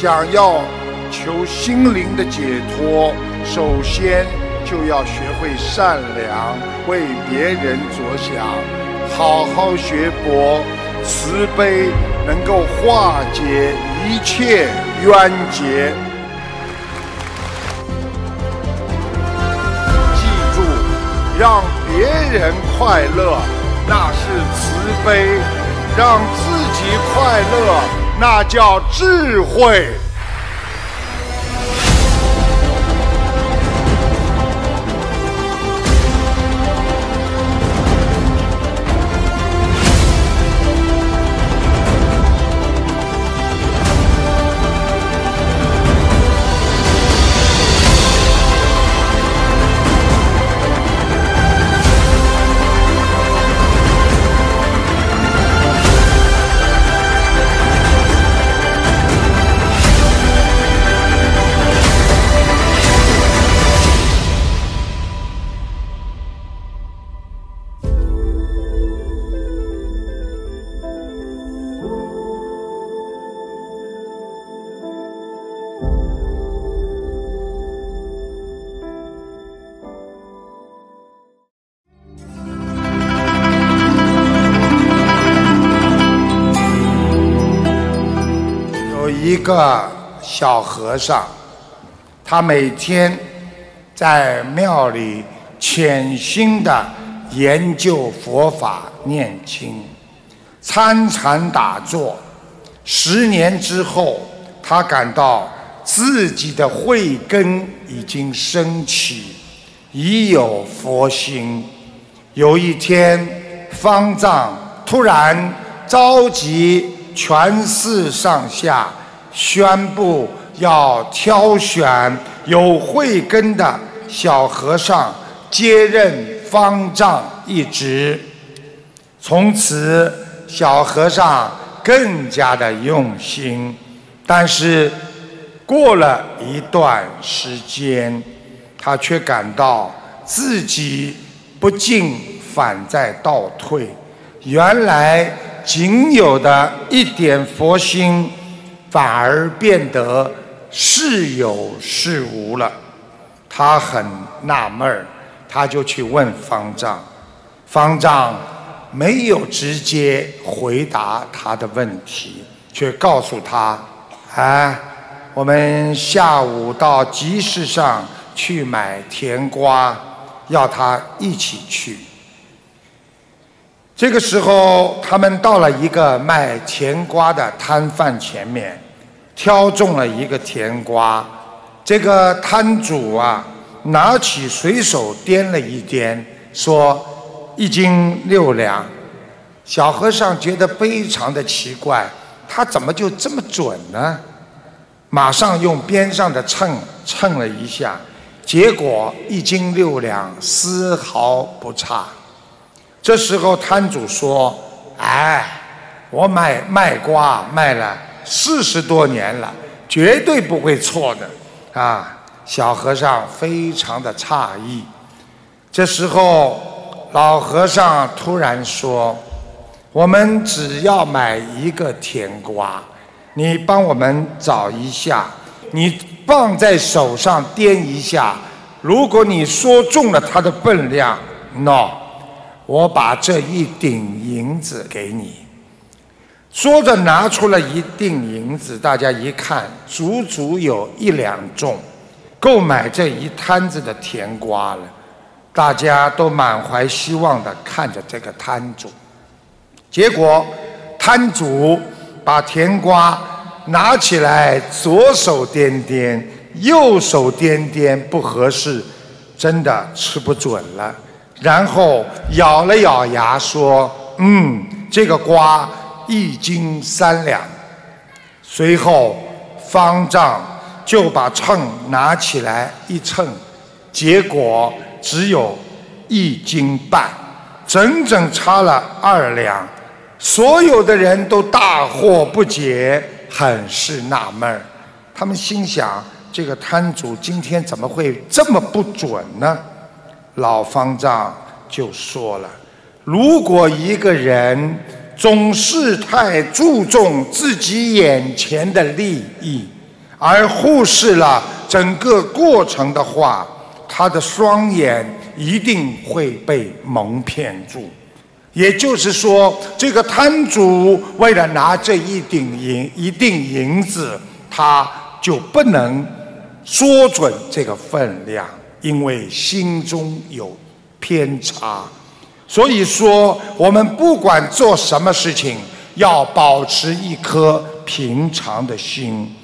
想要求心灵的解脱，首先就要学会善良，为别人着想，好好学佛，慈悲能够化解一切冤结。记住，让别人快乐，那是慈悲；让自己快乐，那叫智慧。一个小和尚，他每天在庙里潜心的研究佛法、念经、参禅打坐。十年之后，他感到自己的慧根已经升起，已有佛心。有一天，方丈突然召集全寺上下，宣布要挑选有慧根的小和尚接任方丈一职。从此，小和尚更加的用心，但是过了一段时间，他却感到自己不进反在倒退。原来仅有的一点佛心，反而变得是有是无了。他很纳闷，他就去问方丈，方丈没有直接回答他的问题，却告诉他：“哎，我们下午到集市上去买甜瓜，要他一起去。”这个时候，他们到了一个卖甜瓜的摊贩前面，挑中了一个甜瓜。这个摊主啊，拿起随手掂了一掂，说：“一斤六两。”小和尚觉得非常的奇怪，他怎么就这么准呢？马上用边上的秤称了一下，结果一斤六两，丝毫不差。这时候摊主说：“哎，我买卖瓜卖了四十多年了，绝对不会错的。”啊，小和尚非常的诧异。这时候，老和尚突然说：“我们只要买一个甜瓜，你帮我们找一下，你放在手上掂一下，如果你说中了它的分量，，no。”我把这一锭银子给你。说着，拿出了一锭银子，大家一看，足足有一两重，够买这一摊子的甜瓜了。大家都满怀希望地看着这个摊主。结果，摊主把甜瓜拿起来，左手掂掂，右手掂掂，不合适，真的吃不准了。然后咬了咬牙说：“嗯，这个瓜一斤三两。”随后方丈就把秤拿起来一称，结果只有一斤半，整整差了二两。所有的人都大惑不解，很是纳闷。他们心想：这个摊主今天怎么会这么不准呢？老方丈就说了：“如果一个人总是太注重自己眼前的利益，而忽视了整个过程的话，他的双眼一定会被蒙骗住。也就是说，这个摊主为了拿这一顶银一锭银子，他就不能说准这个分量，因为心中有偏差。所以说，我们不管做什么事情，要保持一颗平常的心。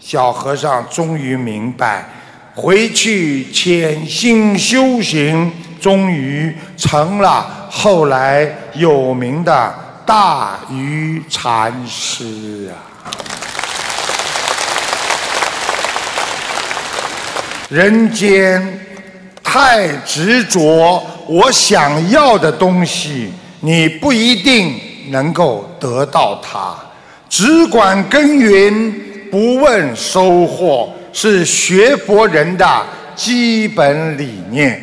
小和尚终于明白，回去潜心修行，终于成了。后来有名的大愚禅师啊，人间太执着，我想要的东西，你不一定能够得到它。只管耕耘，不问收获，是学佛人的基本理念。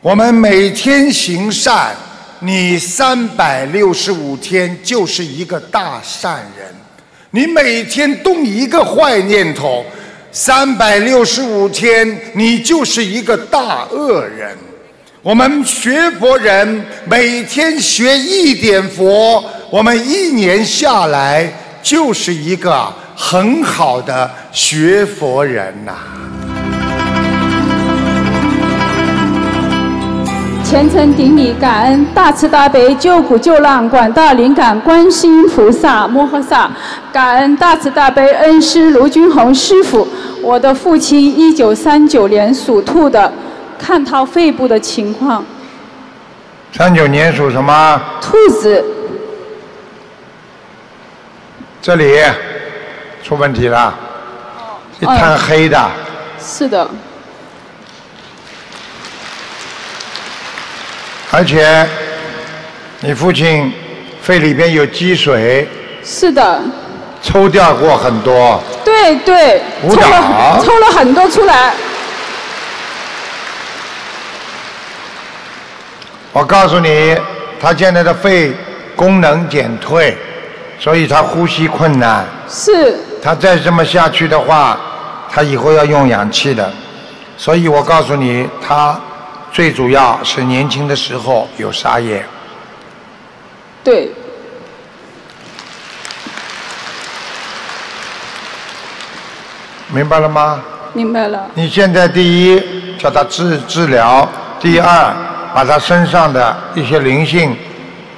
我们每天行善，你三百六十五天就是一个大善人；你每天动一个坏念头，三百六十五天你就是一个大恶人。我们学佛人每天学一点佛，我们一年下来就是一个很好的学佛人呐。虔诚顶礼，感恩大慈大悲救苦救难广大灵感观世音菩萨摩诃萨，感恩大慈大悲恩师卢军宏师傅。我的父亲一九三九年属兔的，看他肺部的情况。三九年属什么？兔子。这里出问题了，一滩黑的。是的。而且，你父亲肺里边有积水。是的。抽掉过很多。对对。抽了抽了很多出来。我告诉你，他现在的肺功能减退，所以他呼吸困难。是。他再这么下去的话，他以后要用氧气的。所以我告诉你，他。最主要是年轻的时候有沙业。对。明白了吗？明白了。你现在第一叫他治治疗，第二把他身上的一些灵性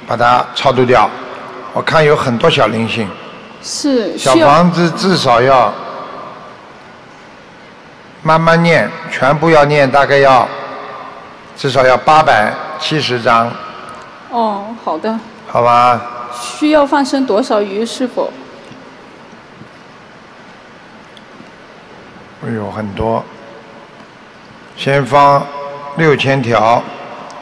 把它超度掉。我看有很多小灵性。是。小房子至少要慢慢念，全部要念，大概要。至少要八百七十张。哦，好的。好吧。需要放生多少鱼？是否？哎呦，很多。先放六千条。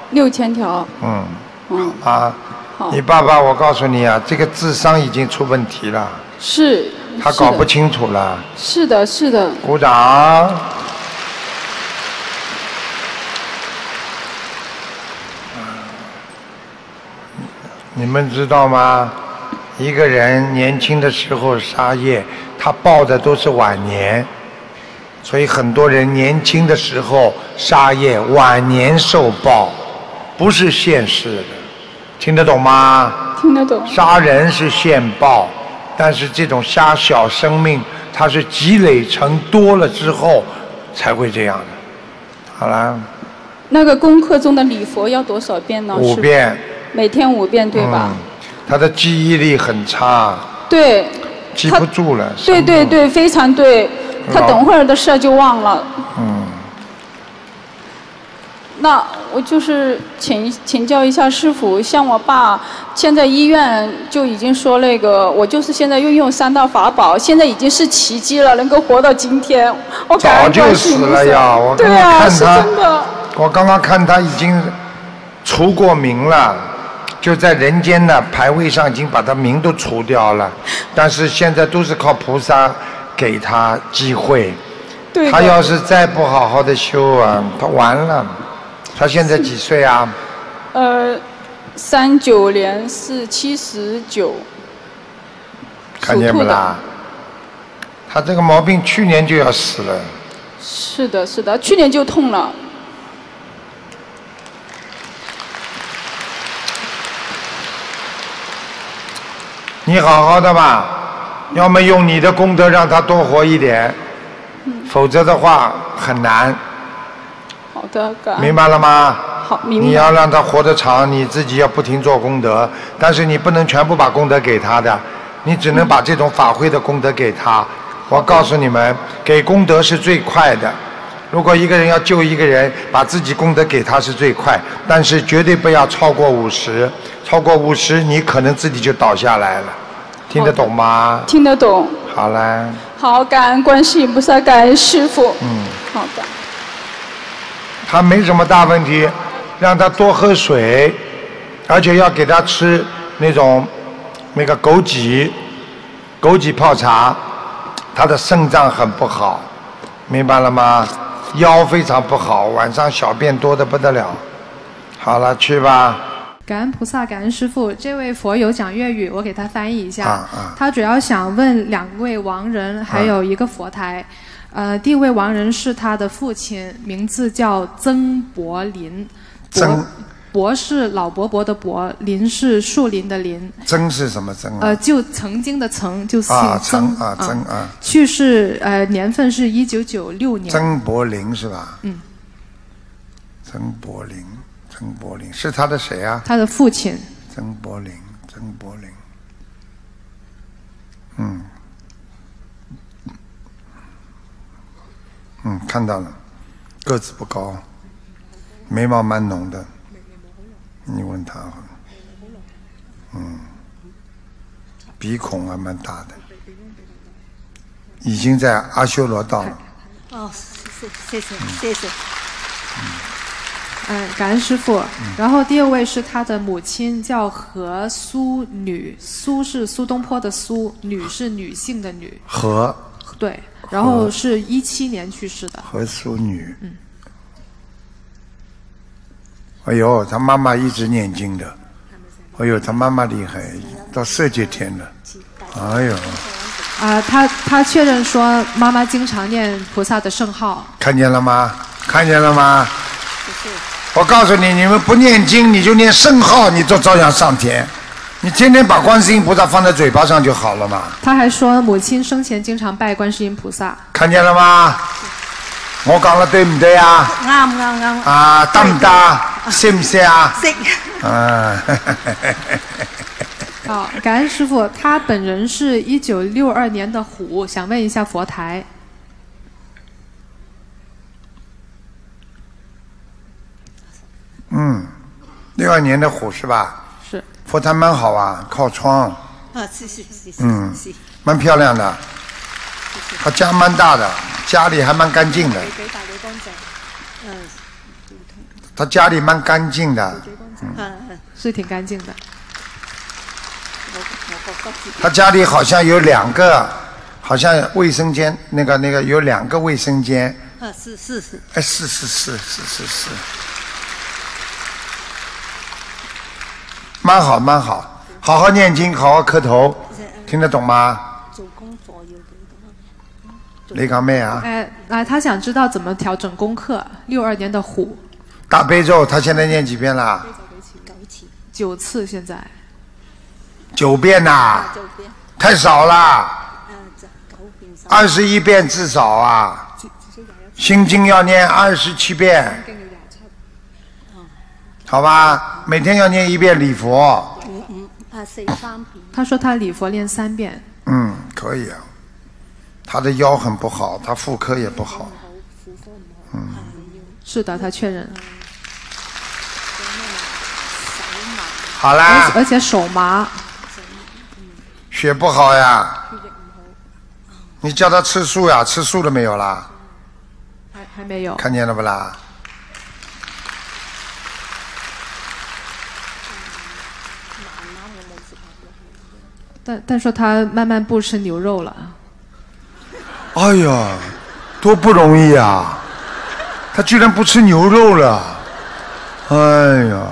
六千条。嗯。嗯。啊。好。你爸爸，我告诉你啊，这个智商已经出问题了。是。他搞不清楚了。是的，是的。鼓掌。你们知道吗？一个人年轻的时候杀业，他报的都是晚年，所以很多人年轻的时候杀业，晚年受报，不是现世的，听得懂吗？听得懂。杀人是现报，但是这种杀小生命，它是积累成多了之后才会这样的。好了。那个功课中的礼佛要多少遍呢？五遍。每天五遍对吧？他的记忆力很差。对。记不住了。对对对，非常对。他等会儿的事就忘了。嗯。那我就是请请教一下师傅，像我爸现在医院就已经说那个，我就是现在运用三大法宝，现在已经是奇迹了，能够活到今天。我早就死了呀！我刚刚看他，我刚刚看他已经出过名了。就在人间呢牌位上已经把他名都除掉了，但是现在都是靠菩萨给他机会。他要是再不好好的修啊，他完了。他现在几岁啊？呃，三九年是七十九。看见不啦？他这个毛病去年就要死了。是的，是的，去年就痛了。你好好的吧，要么用你的功德让他多活一点，否则的话很难，好的，感恩明白了吗？好，明白。你要让他活得长，你自己要不停做功德，但是你不能全部把功德给他的，你只能把这种法会的功德给他。我告诉你们，给功德是最快的。如果一个人要救一个人，把自己功德给他是最快，但是绝对不要超过五十，超过五十你可能自己就倒下来了，听得懂吗？听得懂。好啦，好，感恩观世音菩萨，感恩师傅。嗯，好的，他没什么大问题，让他多喝水，而且要给他吃那种那个枸杞，枸杞泡茶，他的肾脏很不好，明白了吗？腰非常不好，晚上小便多的不得了。好了，去吧。感恩菩萨，感恩师傅。这位佛友讲粤语，我给他翻译一下。啊啊他主要想问两位亡人，还有一个佛台。呃，第一位亡人是他的父亲，名字叫曾伯林。曾柏是老伯伯的伯，林是树林的林。曾是什么曾啊？呃，就曾经的曾，就姓啊，曾曾啊，曾啊，去世呃年份是一九九六年。曾伯林是吧？嗯。曾伯林，曾柏林是他的谁啊？他的父亲。曾柏林，曾柏林，嗯，嗯，看到了，个子不高，眉毛蛮浓的，你问他，嗯，鼻孔还蛮大的，已经在阿修罗道了，哦，谢谢谢谢谢谢。嗯，感恩师傅。然后第二位是他的母亲，叫何苏女，苏是苏东坡的苏，女是女性的女。何对，然后是一七年去世的。何苏女，哎呦，他妈妈一直念经的，哎呦，他妈妈厉害，到色界天了，哎呦，啊、他他确认说妈妈经常念菩萨的圣号。看见了吗？看见了吗？我告诉你，你们不念经，你就念圣号，你都照样上天。你天天把观世音菩萨放在嘴巴上就好了嘛。他还说母亲生前经常拜观世音菩萨。看见了吗？我讲得對唔對啊？啱啱啱。啊，得唔得？識唔識啊？識。啊，好，感恩师傅。他本人是一九六二年的虎，想问一下佛台。嗯，六二年的虎是吧？是。佛台蛮好啊，靠窗，啊，谢谢谢谢嗯是。蛮漂亮的。他家蛮大的，家里还蛮干净的。他家里蛮干净的，嗯嗯。是挺干净的。他家里好像有两个，好像卫生间那个那个有两个卫生间。啊，是是是。哎，是是是是是是，蛮好蛮好，好好念经，好好磕头，听得懂吗？做功課要？你讲咩啊？哎，啊，他想知道怎么调整功课。六二年的虎，大悲咒他现在念几遍啦？九次。现在。九遍呐、九遍。太少了。二十一遍至少啊。心经要念二十七遍，好吧？每天要念一遍礼佛。他说他礼佛念三遍。嗯，可以啊。他的腰很不好，他妇科也不好，嗯，是的，他确认。好啦，而且手麻。血不好呀。你叫他吃素呀？吃素了没有啦？还还没有。看见了不啦？但但说他慢慢不吃牛肉了。哎呀，多不容易啊！他居然不吃牛肉了，哎呀，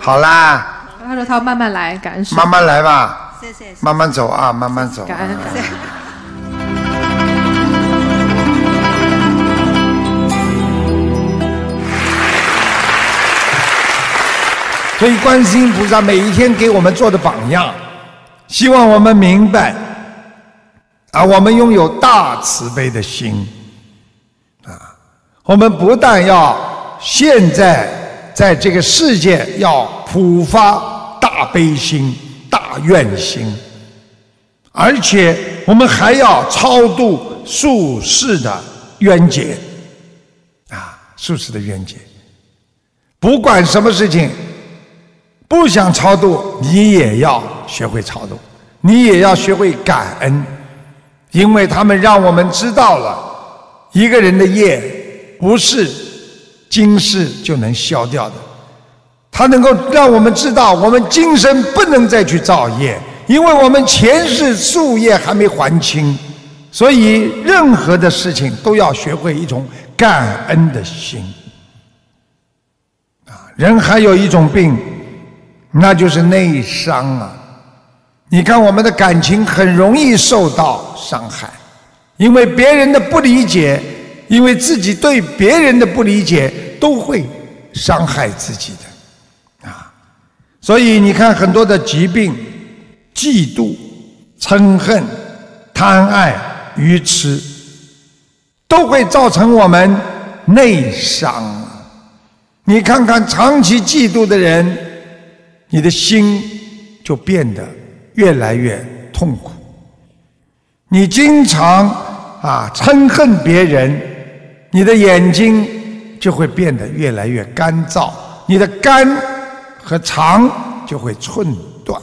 好啦，他说他要慢慢来，感恩。慢慢来吧，谢谢。慢慢走啊，慢慢走。感恩感恩。所以观世音菩萨每一天给我们做的榜样，希望我们明白，啊，我们拥有大慈悲的心，啊，我们不但要现在在这个世界要普发大悲心、大愿心，而且我们还要超度宿世的冤结，啊，宿世的冤结，不管什么事情。不想超度，你也要学会超度，你也要学会感恩，因为他们让我们知道了，一个人的业不是今世就能消掉的，他能够让我们知道，我们今生不能再去造业，因为我们前世宿业还没还清，所以任何的事情都要学会一种感恩的心。啊，人还有一种病。那就是内伤啊！你看，我们的感情很容易受到伤害，因为别人的不理解，因为自己对别人的不理解，都会伤害自己的啊。所以你看，很多的疾病、嫉妒、嗔恨、贪爱、愚痴，都会造成我们内伤。你看看，长期嫉妒的人。你的心就变得越来越痛苦。你经常啊嗔恨别人，你的眼睛就会变得越来越干燥，你的肝和肠就会寸断。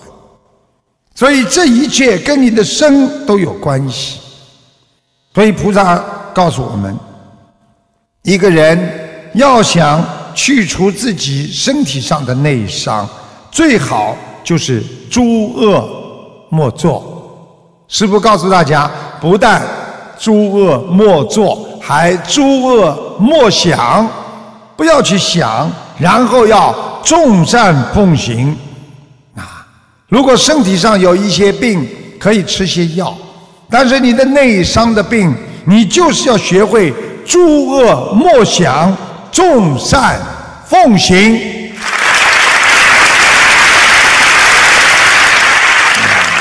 所以这一切跟你的身都有关系。所以菩萨告诉我们，一个人要想去除自己身体上的内伤。最好就是诸恶莫作。师父告诉大家，不但诸恶莫作，还诸恶莫想，不要去想，然后要众善奉行。啊，如果身体上有一些病，可以吃些药，但是你的内伤的病，你就是要学会诸恶莫想，众善奉行。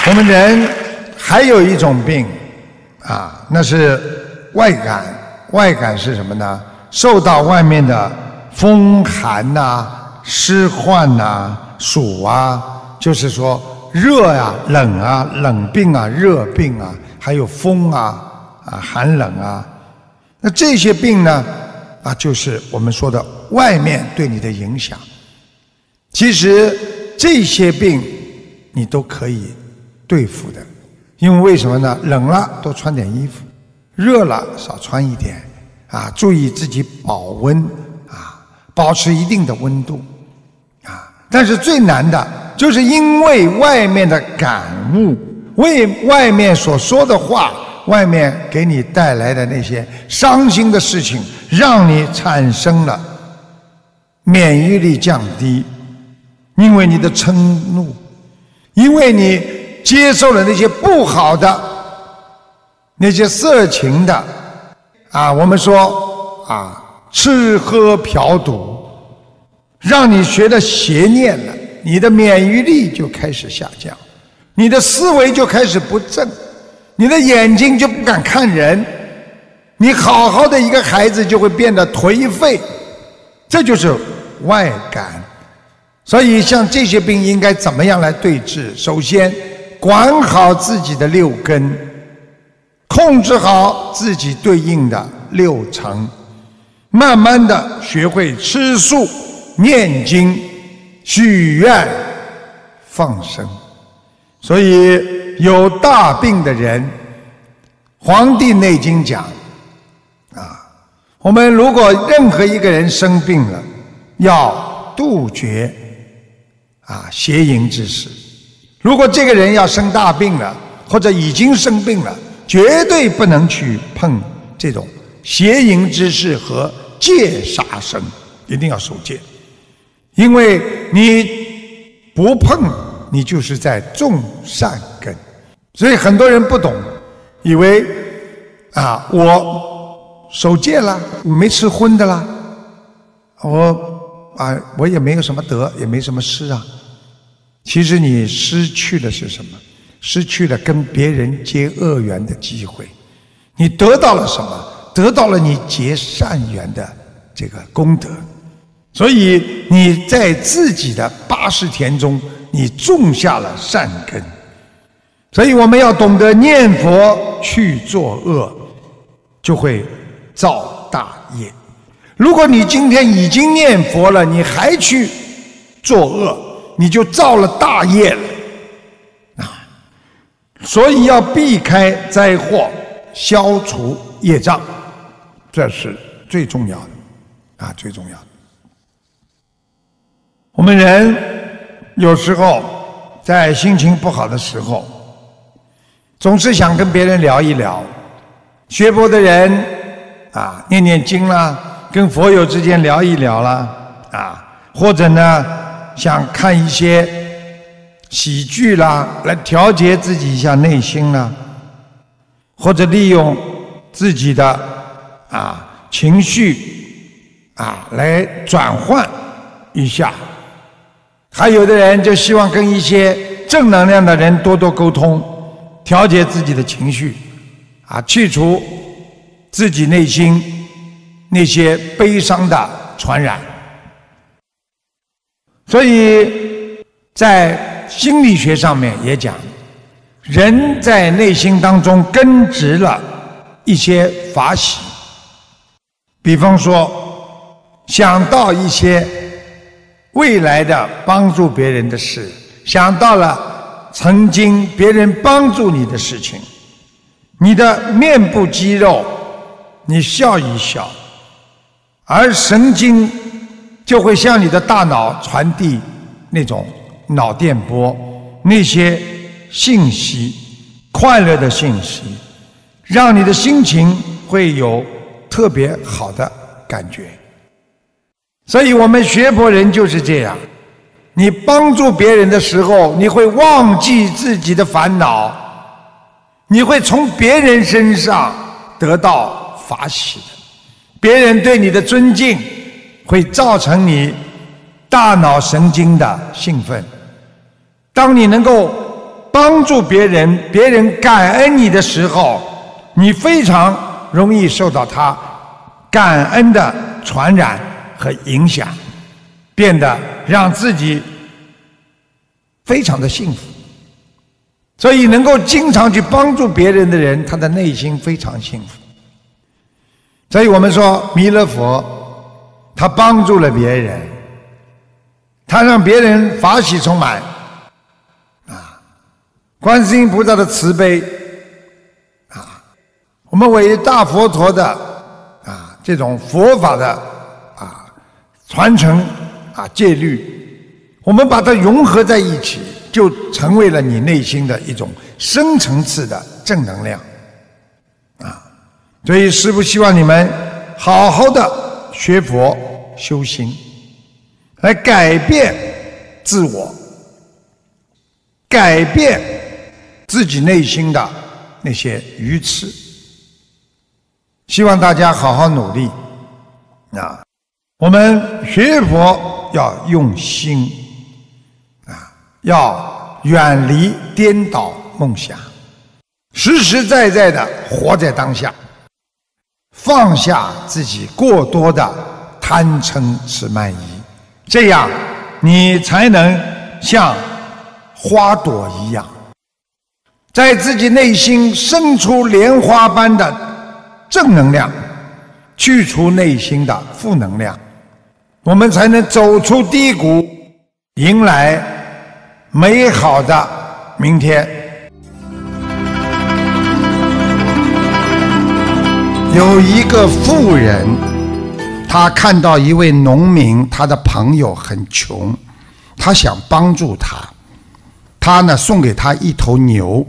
我们人还有一种病啊，那是外感。外感是什么呢？受到外面的风寒呐、湿患呐、暑啊，就是说热呀、冷啊、冷病啊、热病啊，还有风啊、啊寒冷啊。那这些病呢，啊，就是我们说的外面对你的影响。其实这些病你都可以。对付的，因为为什么呢？冷了多穿点衣服，热了少穿一点，啊，注意自己保温，啊，保持一定的温度，啊。但是最难的就是因为外面的感悟，为外面所说的话，外面给你带来的那些伤心的事情，让你产生了免疫力降低，因为你的嗔怒，因为你。接受了那些不好的、那些色情的，啊，我们说啊，吃喝嫖赌，让你学的邪念了，你的免疫力就开始下降，你的思维就开始不正，你的眼睛就不敢看人，你好好的一个孩子就会变得颓废，这就是外感。所以像这些病应该怎么样来对治？首先。管好自己的六根，控制好自己对应的六尘，慢慢的学会吃素、念经、许愿、放生。所以有大病的人，《黄帝内经》讲啊，我们如果任何一个人生病了，要杜绝啊邪淫之事。如果这个人要生大病了，或者已经生病了，绝对不能去碰这种邪淫之事和戒杀生，一定要守戒，因为你不碰，你就是在种善根。所以很多人不懂，以为啊，我守戒了，没吃荤的啦，我啊，我也没有什么德，也没什么失啊。其实你失去的是什么？失去了跟别人结恶缘的机会。你得到了什么？得到了你结善缘的这个功德。所以你在自己的八十田中，你种下了善根。所以我们要懂得念佛去作恶，就会造大业。如果你今天已经念佛了，你还去作恶，你就造了大业了啊！所以要避开灾祸，消除业障，这是最重要的啊，最重要的。我们人有时候在心情不好的时候，总是想跟别人聊一聊。学佛的人啊，念念经啦，跟佛友之间聊一聊啦，啊，或者呢，想看一些喜剧啦，来调节自己一下内心啦，或者利用自己的啊情绪啊来转换一下。还有的人就希望跟一些正能量的人多多沟通，调节自己的情绪，啊，去除自己内心那些悲伤的传染。所以在心理学上面也讲，人在内心当中根植了一些法喜，比方说想到一些。未来的帮助别人的事，想到了曾经别人帮助你的事情，你的面部肌肉，你笑一笑，而神经就会向你的大脑传递那种脑电波，那些信息，快乐的信息，让你的心情会有特别好的感觉。所以我们学佛人就是这样，你帮助别人的时候，你会忘记自己的烦恼，你会从别人身上得到法喜的，别人对你的尊敬会造成你大脑神经的兴奋。当你能够帮助别人，别人感恩你的时候，你非常容易受到他感恩的传染。和影响，变得让自己非常的幸福。所以，能够经常去帮助别人的人，他的内心非常幸福。所以我们说，弥勒佛他帮助了别人，他让别人法喜充满。啊，观世音菩萨的慈悲，啊，我们伟大佛陀的啊这种佛法的啊。传承啊戒律，我们把它融合在一起，就成为了你内心的一种深层次的正能量啊！所以师父希望你们好好的学佛修心，来改变自我，改变自己内心的那些愚痴。希望大家好好努力啊！我们学佛要用心啊，要远离颠倒梦想，实实在在的活在当下，放下自己过多的贪嗔痴慢疑，这样你才能像花朵一样，在自己内心生出莲花般的正能量，去除内心的负能量。我们才能走出低谷，迎来美好的明天。有一个富人，他看到一位农民，他的朋友很穷，他想帮助他，他呢送给他一头牛，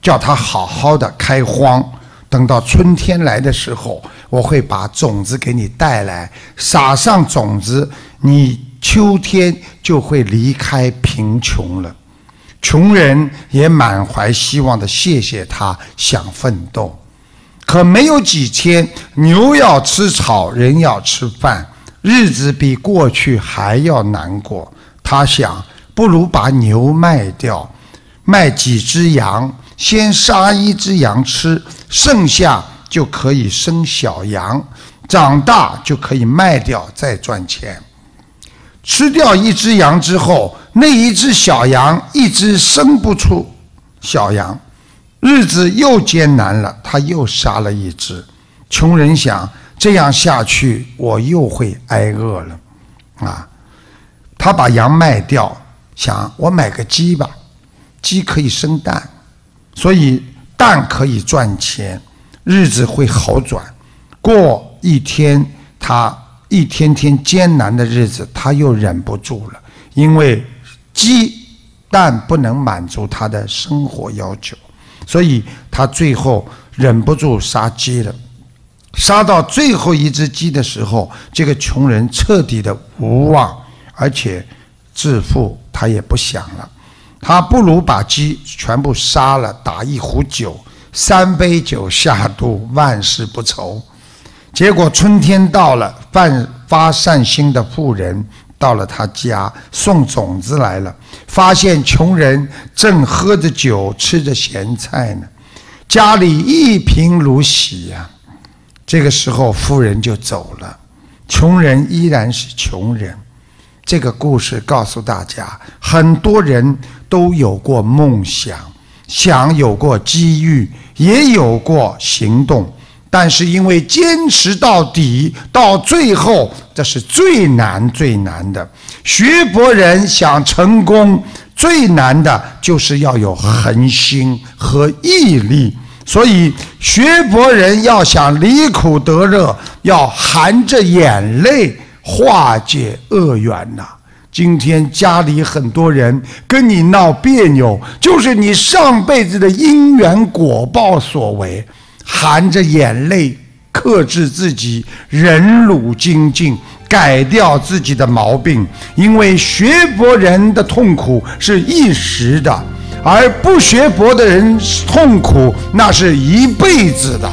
叫他好好的开荒。等到春天来的时候，我会把种子给你带来，撒上种子，你秋天就会离开贫穷了。穷人也满怀希望的谢谢他，想奋斗。可没有几天，牛要吃草，人要吃饭，日子比过去还要难过。他想，不如把牛卖掉，卖几只羊，先杀一只羊吃，剩下就可以生小羊，长大就可以卖掉再赚钱。吃掉一只羊之后，那一只小羊一直生不出小羊，日子又艰难了，他又杀了一只。穷人想。这样下去，我又会挨饿了，啊！他把羊卖掉，想我买个鸡吧，鸡可以生蛋，所以蛋可以赚钱，日子会好转。过一天，他一天天艰难的日子，他又忍不住了，因为鸡蛋不能满足他的生活要求，所以他最后忍不住杀鸡了。杀到最后一只鸡的时候，这个穷人彻底的无望，而且致富他也不想了。他不如把鸡全部杀了，打一壶酒，三杯酒下肚，万事不愁。结果春天到了，发发善心的妇人到了他家送种子来了，发现穷人正喝着酒，吃着咸菜呢，家里一贫如洗呀。这个时候，富人就走了，穷人依然是穷人。这个故事告诉大家，很多人都有过梦想，想有过机遇，也有过行动，但是因为坚持到底，到最后，这是最难最难的。学佛人想成功，最难的就是要有恒心和毅力。所以，学佛人要想离苦得乐，要含着眼泪化解恶缘呐。今天家里很多人跟你闹别扭，就是你上辈子的因缘果报所为。含着眼泪克制自己，忍辱精进，改掉自己的毛病。因为学佛人的痛苦是一时的。而不学佛的人痛苦，那是一辈子的。